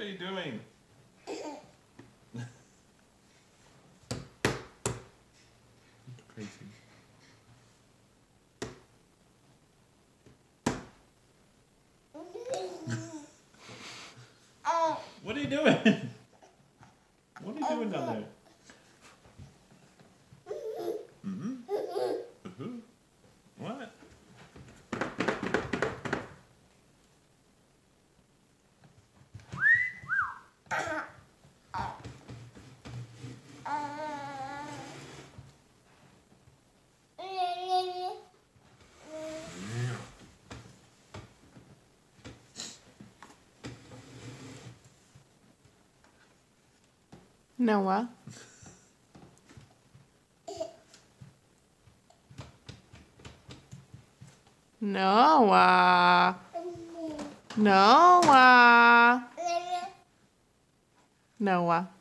are you doing? Crazy. Oh. What are you doing? What are you doing down there? Noah. Noah. Noah. Noah.